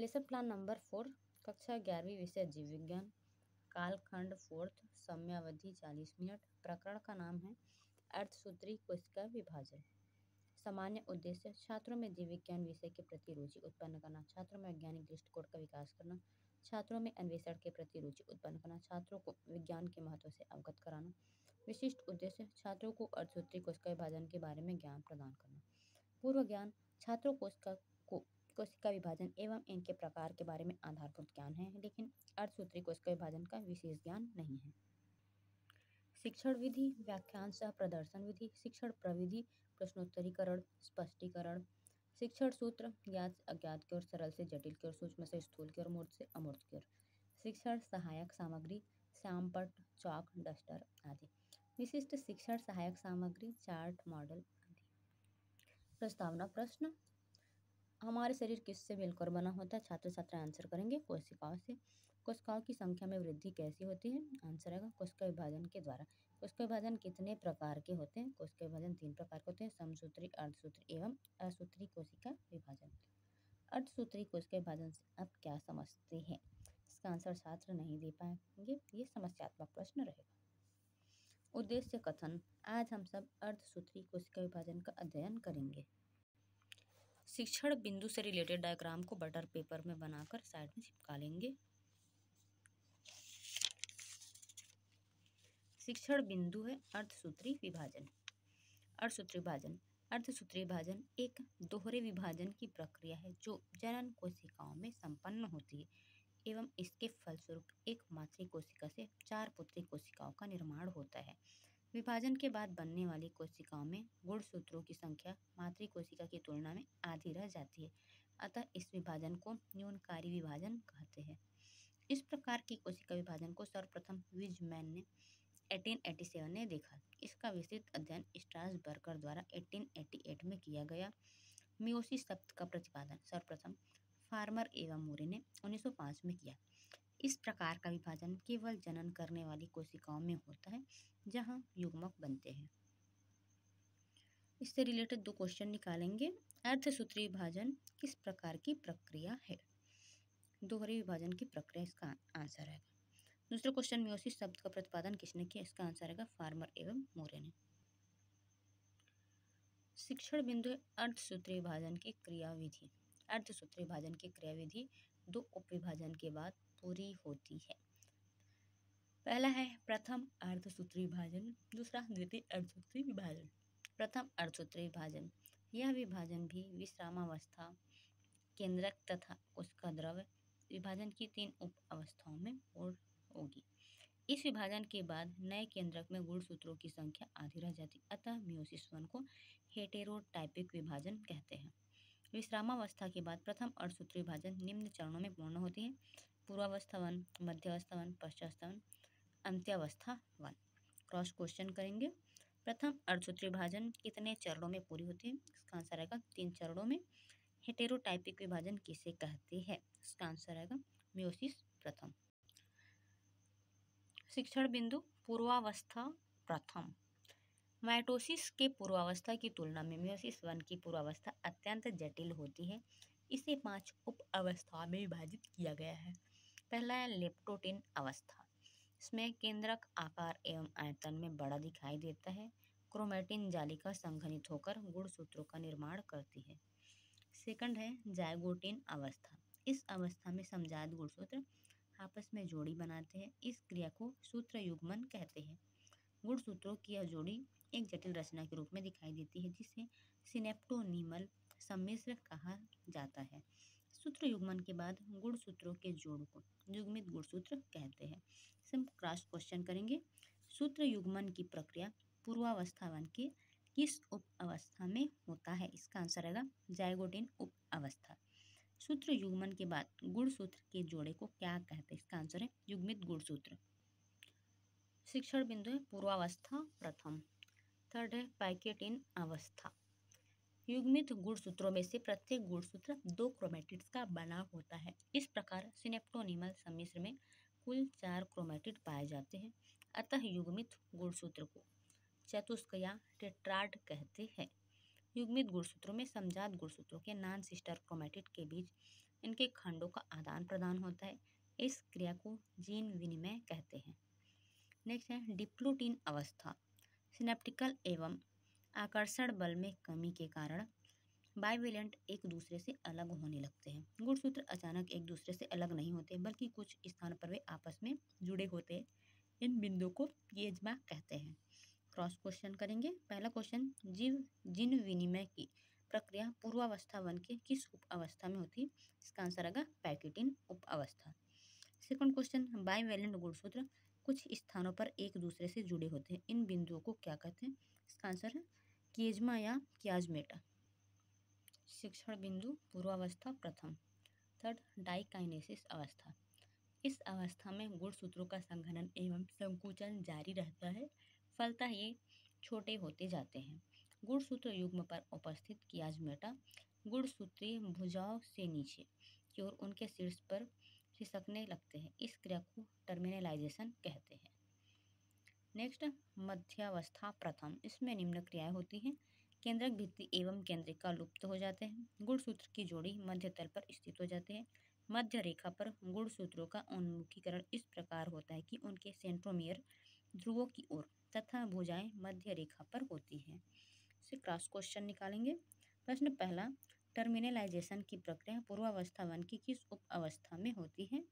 Lesson plan number four कक्षा ग्यारहवीं विषय जीव विज्ञान, कालखंड फोर्थ समयावधि चालीस मिनट, प्रकरण का नाम है अर्थसूत्री कोशिका विभाजन। सामान्य उद्देश्य, छात्रों में जीव विज्ञान विषय के प्रति रुचि उत्पन्न करना, छात्रों में वैज्ञानिक दृष्टिकोण का विकास करना, छात्रों में अन्वेषण के प्रति रुचि उत्पन्न करना, छात्रों को विज्ञान के महत्व से अवगत कराना। विशिष्ट उद्देश्य, छात्रों को अर्थसूत्री कोशिका विभाजन के बारे में ज्ञान प्रदान करना। पूर्व ज्ञान, छात्रों को कोशिका विभाजन एवं इनके प्रकार के बारे में आधारभूत ज्ञान है, लेकिन अर्थसूत्री कोशिका विभाजन का विशेष ज्ञान नहीं है। शिक्षण विधि, व्याख्यान सह प्रदर्शन विधि, शिक्षण प्रविधि, प्रश्नोत्तरीकरण, स्पष्टीकरण, शिक्षण सूत्र, ज्ञात, अज्ञात की ओर, सरल से जटिल की ओर, सूक्ष्म से स्थूल की ओर, मूर्त से अमूर्त की ओर। शिक्षण सहायक सामग्री, श्यामपट, चौक, डस्टर आदि। विशिष्ट शिक्षण सहायक सामग्री, चार्ट, मॉडल आदि। प्रस्तावना, प्रश्न हमारे शरीर किससे मिलकर बना होता है? छात्र छात्र आंसर करेंगे, कोशिकाओं से। कोशिकाओं की संख्या में वृद्धि कैसी होती है? आंसर आएगा, कोशिका विभाजन के द्वारा। कोशिका विभाजन कितने प्रकार के होते हैं? कोशिका विभाजन तीन प्रकार के होते हैं, समसूत्री, अर्धसूत्री एवं असूत्री कोशिका विभाजन। अर्धसूत्री कोशिका विभाजन से अब क्या समझते हैं? इसका आंसर छात्र नहीं दे पाएँगे, ये समस्यात्मक प्रश्न रहेगा। उद्देश्य कथन। आज हम सब अर्धसूत्री कोशिका विभाजन का अध्ययन करेंगे। शिक्षण बिंदु से रिलेटेड डायग्राम को बटर पेपर में बनाकर साइड में चिपका लेंगे। शिक्षण बिंदु है अर्धसूत्री विभाजन। अर्धसूत्री विभाजन। अर्धसूत्री विभाजन एक दोहरे विभाजन की प्रक्रिया है जो जनन कोशिकाओं में संपन्न होती है एवं इसके फलस्वरूप एक मातृ कोशिका से चार पुत्री कोशिकाओं का निर्माण होता है। विभाजन के बाद बनने वाली कोशिकाओं में गुणसूत्रों की संख्या मातृ कोशिका की तुलना में आधी रह जाती है। अतः इस विभाजन को न्यूनकारी विभाजन कहते हैं। इस प्रकार की कोशिका विभाजन को सर्वप्रथम विजमैन ने 1887 ने देखा। इसका विस्तृत अध्ययन स्टार्स स्ट्रासबर्गर द्वारा 1888 में किया गया। मियोसिस शब्द का प्रतिपादन सर्वप्रथम फार्मर एवं मोरे ने 1905 में किया। इस प्रकार का विभाजन केवल जनन करने वाली कोशिकाओं में होता है, जहाँ युग्मक बनते हैं। इससे रिलेटेड दो क्वेश्चन निकालेंगे। अर्धसूत्री विभाजन किस प्रकार की प्रक्रिया है? दोहरे विभाजन की प्रक्रिया इसका आंसर है। दूसरा क्वेश्चन म्योसिस शब्द का प्रतिपादन किसने किया? इसका आंसर है फार्मर एवं मोरे ने। शिक्षण बिंदु अर्धसूत्री विभाजन की क्रियाविधि। अर्धसूत्री विभाजन की क्रियाविधि दो उपविभाजन के बाद पूरी होती है। पहला है प्रथम अर्धसूत्री विभाजन, दूसरा द्वितीय अर्धसूत्री विभाजन। प्रथम अर्धसूत्री विभाजन, यह विभाजन भी विश्रामावस्था केंद्रक तथा उसका द्रव्य विभाजन की तीन उप अवस्थाओं में पूर्ण होगी। इस विभाजन के बाद नए केंद्रक में गुणसूत्रों की संख्या आधी रह जाती, अतः म्योसिस वन को हेटेरोटाइपिक विभाजन कहते हैं। विश्रामावस्था के बाद प्रथम अर्धसूत्री विभाजन निम्न चरणों में पूर्ण होती है। पूर्वावस्था वन, मध्यावस्था वन, पश्चावस्था वन, अंत्यावस्था वन। क्रॉस क्वेश्चन करेंगे। प्रथम अर्धसूत्री विभाजन कितने चरणों में पूरी होती है? इसका आंसर आएगा तीन चरणों में। हेटेरोटाइपिक विभाजन किसे कहते हैं? इसका आंसर आएगा म्योसिस प्रथम। शिक्षण बिंदु पूर्वावस्था प्रथम। माइटोसिस के पूर्वावस्था की तुलना में म्योसिस वन की पूर्वावस्था अत्यंत जटिल होती है। इसे पाँच उप अवस्था में विभाजित किया गया है। पहला है लेप्टोटिन अवस्था। इसमें केंद्रक आकार एवं आयतन में बड़ा दिखाई देता है। क्रोमेटिन जालिका संघनित होकर गुणसूत्रों का निर्माण करती है। सेकंड है जायगोटिन अवस्था। इस अवस्था में समजात गुणसूत्र आपस में जोड़ी बनाते हैं। इस क्रिया को सूत्र युग्मन कहते हैं। गुणसूत्रों की यह जोड़ी एक जटिल रचना के रूप में दिखाई देती है, जिसे सिनेप्टोनिमल सम्मिश्र कहा जाता है। सूत्र युग्मन के बाद गुणसूत्रों के जोड़ को युग्मित गुणसूत्र कहते हैं। सिम क्रॉस क्वेश्चन करेंगे। सूत्र युग्मन की प्रक्रिया पूर्वावस्था वन के किस उप अवस्था में होता है? इसका आंसर रहेगा जायगोटिन उप अवस्था। सूत्र युग्मन के बाद गुणसूत्र के जोड़े को क्या कहते हैं? इसका आंसर है युग्मित गुणसूत्र शिक्षण बिंदु है पूर्वावस्था प्रथम। थर्ड है पैकेटिन अवस्था। युग्मित गुणसूत्रों में से प्रत्येक गुणसूत्र दो क्रोमेटिड्स का बना होता है। इस प्रकार सिनेप्टोनिमल सम्मिश्र में कुल चार क्रोमेटिड पाए जाते हैं। अतः युग्मित गुणसूत्र को चतुष्क या टेट्राड कहते हैं। युग्मित गुणसूत्रों में समजात गुणसूत्रों के नॉन सिस्टर क्रोमेटिड के बीच इनके खंडों का आदान प्रदान होता है। इस क्रिया को जीन विनिमय कहते हैं। नेक्स्ट है डिप्लोटीन अवस्था। सिनेप्टिकल एवं आकर्षण बल में कमी के कारण बाइवेलेंट एक दूसरे से अलग होने लगते हैं। गुणसूत्र अचानक एक दूसरे से अलग नहीं होते, बल्कि कुछ स्थान पर वे आपस में जुड़े होते हैं। इन बिंदुओं को येजमा कहते हैं। क्रॉस क्वेश्चन करेंगे। पहला क्वेश्चन, जीव, जिन विनिमय की प्रक्रिया पूर्वावस्था वन के किस उप अवस्था में होती? है इसका आंसर आएगा पैकेटिन उप अवस्था। सेकंड क्वेश्चन, बाइवेलेंट गुणसूत्र कुछ स्थानों पर एक दूसरे से जुड़े होते हैं। इन बिंदुओं को क्या कहते हैं? इसका आंसर है किएजमा या कियाजमेटा। शिक्षण बिंदु, पूर्वावस्था, प्रथम। थर्ड डाइकाइनेसिस अवस्था। इस अवस्था में गुणसूत्रों का संघनन एवं संकुचन जारी रहता है, फलता ये छोटे होते जाते हैं। गुणसूत्र युग्म पर उपस्थित कियाजमेटा गुणसूत्रीय भुजाओं से नीचे की ओर उनके शीर्ष पर खिसकने लगते हैं। इस क्रिया को टर्मिनलाइजेशन कहते हैं। नेक्स्ट, मध्यावस्था प्रथम। इसमें निम्न क्रियाएँ होती हैं। केंद्रक भित्ति एवं केंद्रिका लुप्त हो जाते हैं। गुणसूत्र की जोड़ी मध्य तल पर स्थित हो जाते हैं। मध्य रेखा पर गुणसूत्रों का उन्मुखीकरण इस प्रकार होता है कि उनके सेंट्रोमियर ध्रुवों की ओर तथा भुजाएँ मध्य रेखा पर होती हैं। से क्रॉस क्वेश्चन निकालेंगे। प्रश्न पहला टर्मिनलाइजेशन की प्रक्रिया पूर्वावस्था वन की किस उप अवस्था में होती है?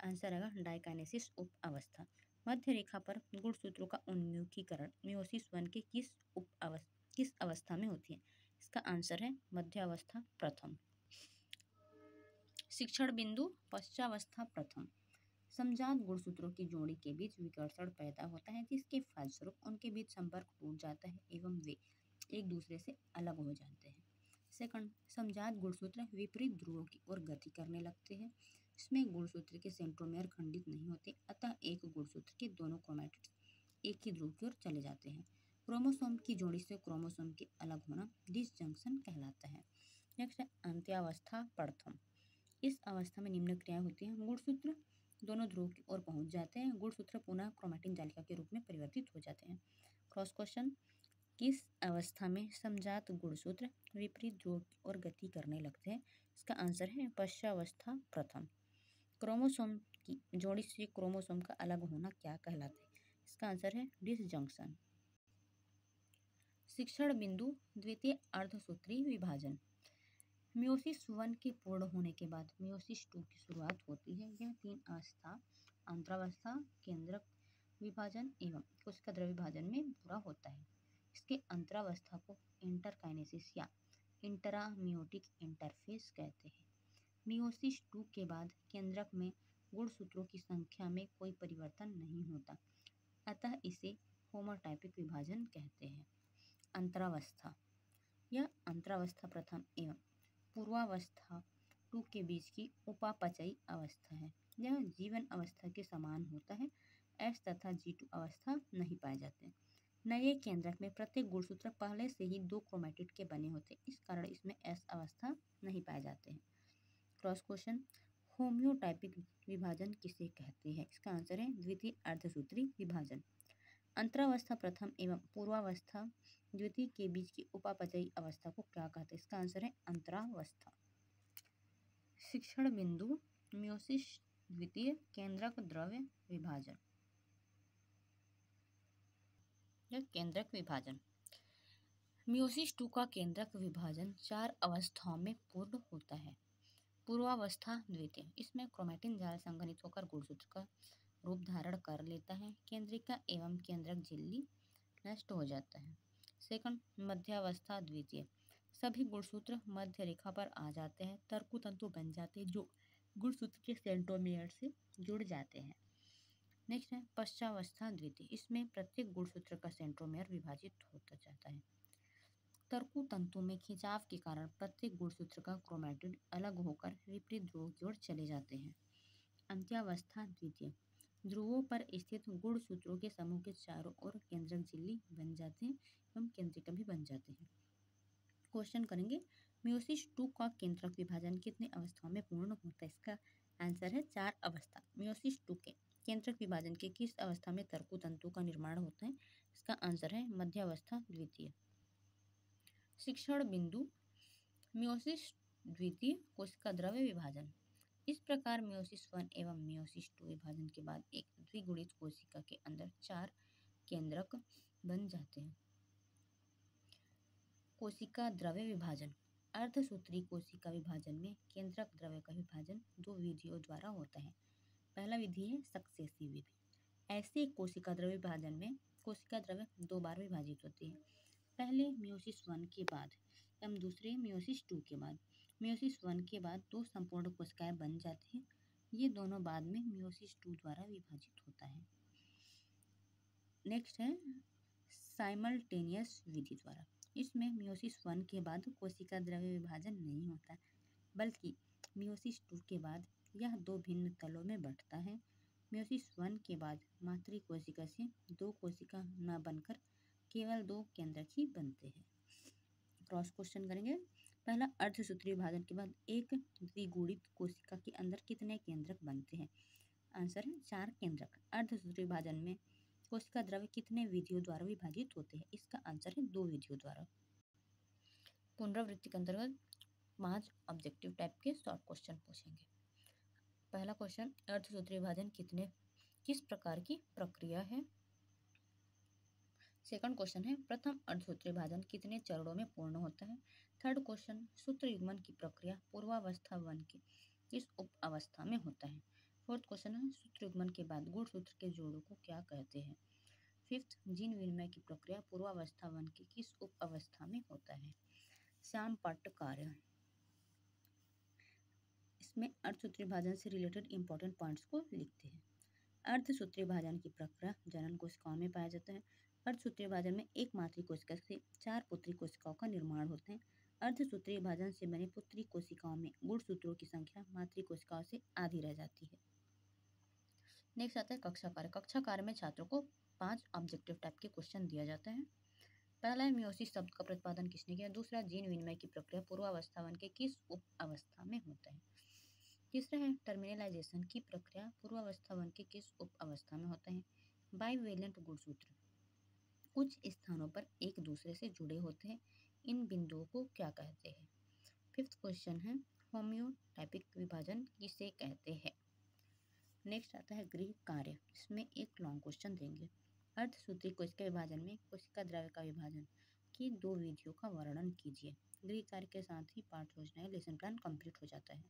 आंसर आएगा डाइकाइनेसिस उप अवस्था मध्य रेखा पर गुणसूत्रों का उन्मुखीकरण म्योसिस वन के किस उप अवस्था किस अवस्था में होती है? इसका आंसर है मध्य अवस्था प्रथम। शिक्षण बिंदु, पश्चावस्था प्रथम। समजात गुणसूत्रों की जोड़ी के बीच विकर्षण पैदा होता है, जिसके फलस्वरूप उनके बीच संपर्क टूट जाता है एवं वे एक दूसरे से अलग हो जाते हैं। सेकंड समजात गुणसूत्र विपरीत ध्रुवों की ओर गति करने लगते हैं। इसमें गुणसूत्र के सेंट्रोमेयर खंडित नहीं होते, अतः एक गुणसूत्र के दोनों क्रोमेटिड्स एक ही ध्रुव की ओर चले जाते हैं। क्रोमोसोम की जोड़ी से क्रोमोसोम के अलग होना डिसजंक्शन कहलाता है। नेक्स्ट है, अंत्यावस्था प्रथम इस अवस्था में निम्न क्रियाएँ होती हैं। गुणसूत्र दोनों ध्रुव की ओर पहुँच जाते हैं। गुणसूत्र पुनः क्रोमेटिन जालिका के रूप में परिवर्तित हो जाते हैं। क्रॉस क्वेश्चन किस अवस्था में समजात गुणसूत्र विपरीत ध्रुव और गति करने लगते हैं? इसका आंसर है पश्चावस्था प्रथम। क्रोमोसोम की जोड़ी से क्रोमोसोम का अलग होना क्या कहलाता है? इसका आंसर है डिसजंक्शन शिक्षण बिंदु, द्वितीय अर्धसूत्री विभाजन। म्योसिस वन के पूर्ण होने के बाद म्योसिस टू की शुरुआत होती है। यह तीन अवस्था अंतरावस्था केंद्रक विभाजन एवं कोशिका द्रव्य विभाजन में पूरा होता है। इसके अंतरावस्था को इंटरकाइनेसिस या इंटरामियोटिक इंटरफेस कहते हैं। मियोसिस टू के बाद केंद्रक में गुणसूत्रों की संख्या में कोई परिवर्तन नहीं होता, अतः इसे होमोटाइपिक विभाजन कहते हैं। अंतरावस्था, यह अंतरावस्था प्रथम एवं पूर्वावस्था टू के बीच की उपापचयी अवस्था है यह जीवन अवस्था के समान होता है एस तथा जी टू अवस्था नहीं पाए जाते। नए केंद्रक में प्रत्येक गुणसूत्र पहले से ही दो क्रोमेटिड के बने होते इस कारण इसमें एस अवस्था नहीं पाए जाते हैं। क्रॉस क्वेश्चन होम्योटाइपिक विभाजन किसे कहते हैं? इसका आंसर है द्वितीय अर्धसूत्री विभाजन। अंतरावस्था प्रथम एवं पूर्वावस्था द्वितीय के बीच की उपापचयी अवस्था को क्या कहते हैं? इसका आंसर है अंतरावस्था। शिक्षण बिंदु, म्योसिस द्वितीय केंद्रक द्रव्य विभाजन। केंद्रक विभाजन। म्योसिस टू का केंद्रक विभाजन चार अवस्थाओं में पूर्ण होता है। पूर्वावस्था द्वितीय। इसमें क्रोमेटिन जाल संघनित होकर गुणसूत्र का रूप धारण कर लेता है। केंद्रिका एवं केंद्रक झिल्ली नष्ट हो जाता है। सेकंड, मध्यावस्था द्वितीय। सभी गुणसूत्र मध्य रेखा पर आ जाते हैं। तर्कु तंतु बन जाते हैं जो गुणसूत्र के सेंट्रोमियर से जुड़ जाते हैं। नेक्स्ट है, पश्चावस्था द्वितीय। इसमें प्रत्येक गुणसूत्र का सेंट्रोमियर विभाजित होता जाता है। तर्कु तंतु में खिंचाव के कारण प्रत्येक गुणसूत्र का क्रोमेटिड अलग होकर विपरीत ध्रुव की ओर चले जाते हैं। अंत्यावस्था द्वितीय। ध्रुवों पर स्थित गुण सूत्रों के समूह के चारों ओर केंद्रक झिल्ली बन जाते हैं एवं केंद्रिका भी बन जाते हैं। क्वेश्चन करेंगे म्योसिस टू का केंद्रक विभाजन कितने अवस्थाओं में पूर्ण होता है? इसका आंसर है चार अवस्था। म्योसिस टू के। केंद्रक विभाजन के किस अवस्था में तर्कु तंतु का निर्माण होता है? इसका आंसर है मध्यावस्था द्वितीय। शिक्षण बिंदु, मियोसिस द्वितीय कोशिका द्रव्य विभाजन। इस प्रकार मियोसिस वन एवं मियोसिस टू विभाजन के बाद एक द्विगुणित कोशिका के अंदर चार केंद्रक बन जाते हैं। कोशिका द्रव्य विभाजन। अर्धसूत्री कोशिका विभाजन में केंद्रक द्रव्य का विभाजन दो विधियों द्वारा होता है। पहला विधि है सक्सेसिव विधि। ऐसे कोशिका द्रव्य विभाजन में कोशिका द्रव्य दो बार विभाजित होती है। पहले म्योसिस वन के बाद एवं दूसरे म्योसिस टू के बाद। म्योसिस वन के बाद दो संपूर्ण कोशिकाएँ बन जाती हैं। ये दोनों बाद में म्योसिस टू द्वारा विभाजित होता है। नेक्स्ट है साइमल्टेनियस विधि द्वारा। इसमें म्योसिस वन के बाद कोशिका द्रव्य विभाजन नहीं होता, बल्कि म्योसिस टू के बाद यह दो भिन्न तलों में बढ़ता है। म्योसिस वन के बाद मातृ कोशिका से दो कोशिका न बनकर केवल दो केंद्रक ही बनते हैं। क्रॉस क्वेश्चन करेंगे। पहला, अर्धसूत्री विभाजन के बाद एक द्विगुणित कोशिका के अंदर कितने केंद्रक बनते हैं? आंसर है, चार केंद्रक। अर्धसूत्री विभाजन में कोशिका द्रव्य कितने विधियों द्वारा विभाजित होते हैं? इसका आंसर है दो विधियों द्वारा। पुनरावृत्ति के अंतर्गत पाँच ऑब्जेक्टिव टाइप के शॉर्ट क्वेश्चन पूछेंगे। पहला क्वेश्चन अर्धसूत्री विभाजन कितने, किस प्रकार की प्रक्रिया है? सेकंड क्वेश्चन है, प्रथम अर्धसूत्री विभाजन कितने चरणों में पूर्ण होता है? थर्ड क्वेश्चन सूत्र युग्मन की प्रक्रिया पूर्वावस्था वन की किस उप अवस्था में होता है? फोर्थ क्वेश्चन है, सूत्र युग्मन के बाद गुण सूत्र के जोड़ों को क्या कहते हैं? फिफ्थ जीन विनिमय की प्रक्रिया पूर्वावस्था वन की किस उप अवस्था में होता है? श्याम पट्ट कार्य इसमें अर्धसूत्री भाजन से रिलेटेड इंपॉर्टेंट पॉइंट्स को लिखते हैं। अर्धसूत्री भाजन की प्रक्रिया जनन कोशिकाओं में पाया जाता है। अर्धसूत्री भाजन में एक मातृ कोशिका से चार पुत्री कोशिकाओं का निर्माण होता है। अर्धसूत्री भाजन से बने पुत्री कोशिकाओं में गुणसूत्रों की संख्या मातृ कोशिकाओं से आधी रह जाती है। नेक्स्ट आता है कक्षा कार्य। कक्षा कार्य में छात्रों को पाँच ऑब्जेक्टिव टाइप के क्वेश्चन दिया जाता है। पहला है म्योसिस शब्द का प्रतिपादन किसने किया? दूसरा जीन विनिमय की प्रक्रिया पूर्वावस्था वन के किस उप अवस्था में होता है? तीसरा है टर्मिनलाइजेशन की प्रक्रिया पूर्वावस्था वन के किस उप अवस्था में होता है? बाइवेलेंट गुणसूत्र। कुछ स्थानों पर एक दूसरे से जुड़े होते हैं। इन बिंदुओं को क्या कहते हैं? फिफ्थ क्वेश्चन है, होम्योटाइपिक विभाजन किसे कहते हैं? नेक्स्ट आता है गृह कार्य इसमें एक लॉन्ग क्वेश्चन देंगे। अर्धसूत्री कोशिका विभाजन में कोशिका द्रव्य का विभाजन की दो विधियों का वर्णन कीजिए। गृह कार्य के साथ ही पाठ योजना लेसन प्लान कंप्लीट हो जाता है।